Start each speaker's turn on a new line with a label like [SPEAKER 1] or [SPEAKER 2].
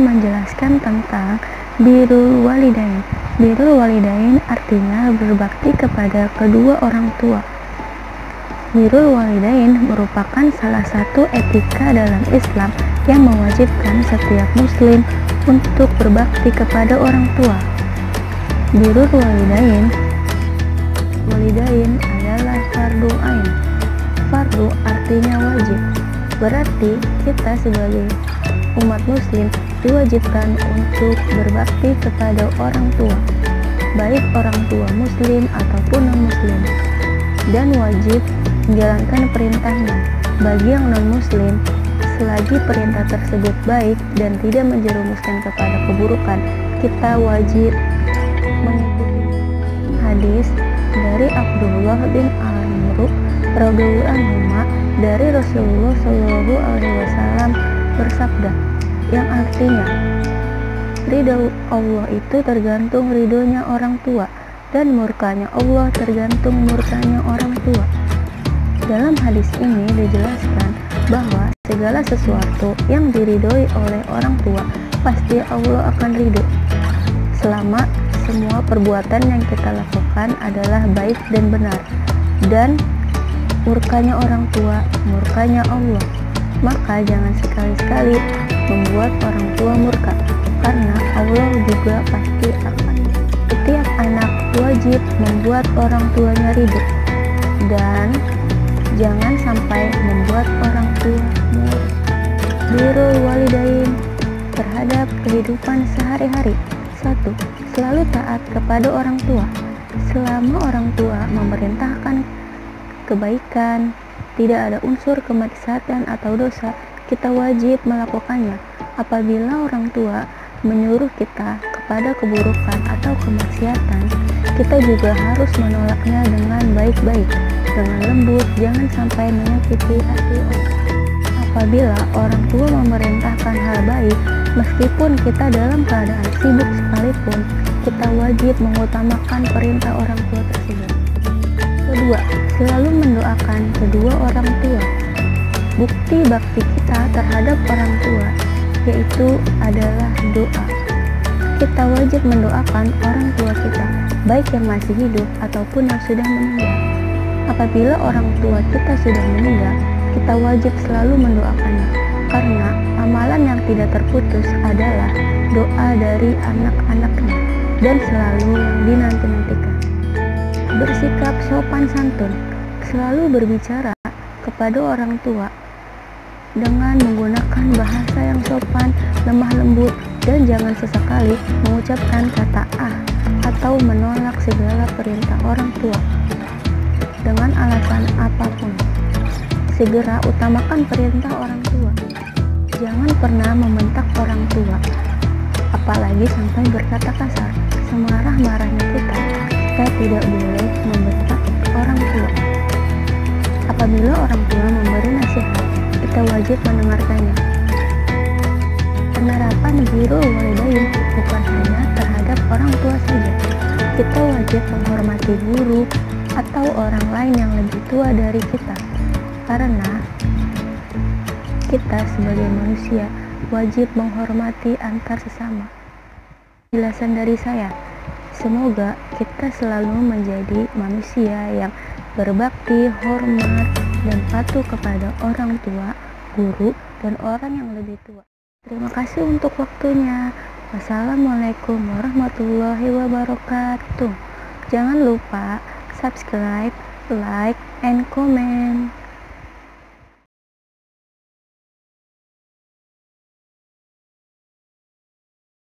[SPEAKER 1] menjelaskan tentang birrul walidain. Birrul walidain artinya berbakti kepada kedua orang tua. Birrul walidain merupakan salah satu etika dalam Islam yang mewajibkan setiap muslim untuk berbakti kepada orang tua. Birrul walidain walidain adalah fardu ain. Fardu artinya wajib. Berarti kita sebagai umat muslim diwajibkan untuk berbakti kepada orang tua, baik orang tua muslim ataupun non-muslim, dan wajib menjalankan perintahnya. Bagi yang non-muslim, selagi perintah tersebut baik dan tidak menjerumuskan kepada keburukan, kita wajib mengikuti hadis dari Abdullah bin radhiyallahu anhu dari Rasulullah Shallallahu alaihi wasallam bersabda yang artinya ridho Allah itu tergantung ridhonya orang tua dan murkanya Allah tergantung murkanya orang tua. Dalam hadis ini dijelaskan bahwa segala sesuatu yang diridhoi oleh orang tua pasti Allah akan ridho selama semua perbuatan yang kita lakukan adalah baik dan benar dan murkanya orang tua murkanya Allah maka jangan sekali-sekali membuat orang tua murka karena Allah juga pasti akan. Setiap anak wajib membuat orang tuanya ridho dan jangan sampai membuat orang tua murka. Walidain terhadap kehidupan sehari-hari. Satu selalu taat kepada orang tua. Selama orang tua memerintahkan kebaikan tidak ada unsur kemaksiatan atau dosa kita wajib melakukannya. Apabila orang tua menyuruh kita kepada keburukan atau kemaksiatan, kita juga harus menolaknya dengan baik-baik, dengan lembut, jangan sampai menyakiti hati orang. Apabila orang tua memerintahkan hal baik, meskipun kita dalam keadaan sibuk sekalipun, kita wajib mengutamakan perintah orang tua tersebut. Kedua, selalu mendoakan kedua orang tua Bukti bakti kita terhadap orang tua yaitu adalah doa. Kita wajib mendoakan orang tua kita, baik yang masih hidup ataupun yang sudah meninggal. Apabila orang tua kita sudah meninggal, kita wajib selalu mendoakannya, karena amalan yang tidak terputus adalah doa dari anak-anaknya dan selalu yang dinanti-nantikan. Bersikap sopan santun, selalu berbicara kepada orang tua dengan menggunakan bahasa yang sopan, lemah lembut, dan jangan sesekali mengucapkan kata "ah" atau menolak segala perintah orang tua dengan alasan apa pun. Segera utamakan perintah orang tua. Jangan pernah membentak orang tua, apalagi sampai berkata kasar. Semarah-marahnya kita, kita tidak boleh membentak orang tua. Apabila orang tua memberi nasihat, kita wajib mendengarkannya. Penerapan biru walidain bukan hanya terhadap orang tua saja. Kita wajib menghormati guru atau orang lain yang lebih tua dari kita. Karena kita sebagai manusia wajib menghormati antar sesama. Jelasan dari saya, semoga kita selalu menjadi manusia yang berbakti, hormat, dan patuh kepada orang tua, guru, dan orang yang lebih tua. Terima kasih untuk waktunya. Wassalamualaikum warahmatullahi wabarakatuh. Jangan lupa subscribe, like, and comment.